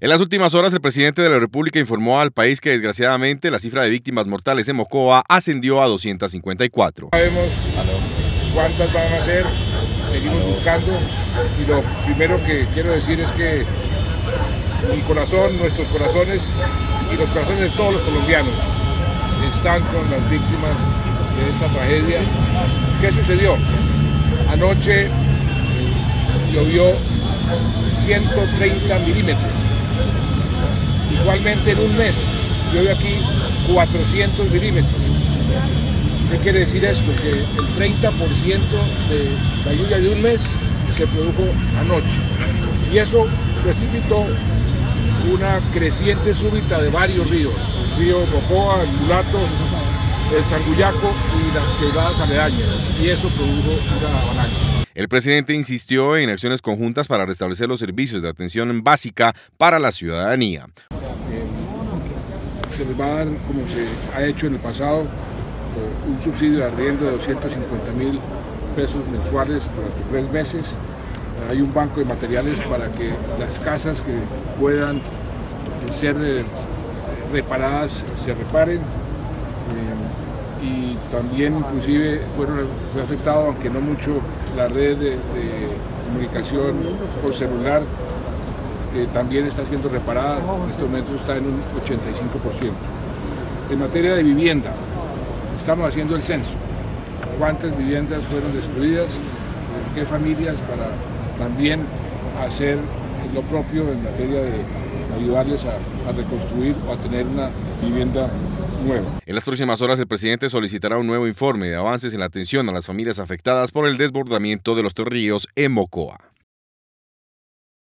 En las últimas horas, el presidente de la República informó al país que desgraciadamente la cifra de víctimas mortales en Mocoa ascendió a 254. Sabemos cuántas van a ser, seguimos buscando y lo primero que quiero decir es que mi corazón, nuestros corazones y los corazones de todos los colombianos están con las víctimas de esta tragedia. ¿Qué sucedió? Anoche llovió 130 milímetros. Usualmente en un mes llueve aquí 400 milímetros. ¿Qué quiere decir esto? Que el 30% de la lluvia de un mes se produjo anoche. Y eso precipitó una creciente súbita de varios ríos. El río Mocoa, el Mulato, el Sanguyaco y las quebradas aledañas. Y eso produjo una avalancha. El presidente insistió en acciones conjuntas para restablecer los servicios de atención básica para la ciudadanía. Se les va a dar, como se ha hecho en el pasado, eh, un subsidio de arriendo de 250 mil pesos mensuales durante tres meses. Hay un banco de materiales para que las casas que puedan ser eh, reparadas se reparen. Eh, y también inclusive fueron, fue afectado, aunque no mucho, la red de, de comunicación por celular, que también está siendo reparada, en estos momentos está en un 85%. En materia de vivienda, estamos haciendo el censo. ¿Cuántas viviendas fueron destruidas? ¿Qué familias? Para también hacer lo propio en materia de ayudarles a, a reconstruir o a tener una vivienda nueva. En las próximas horas, el presidente solicitará un nuevo informe de avances en la atención a las familias afectadas por el desbordamiento de los ríos en Mocoa.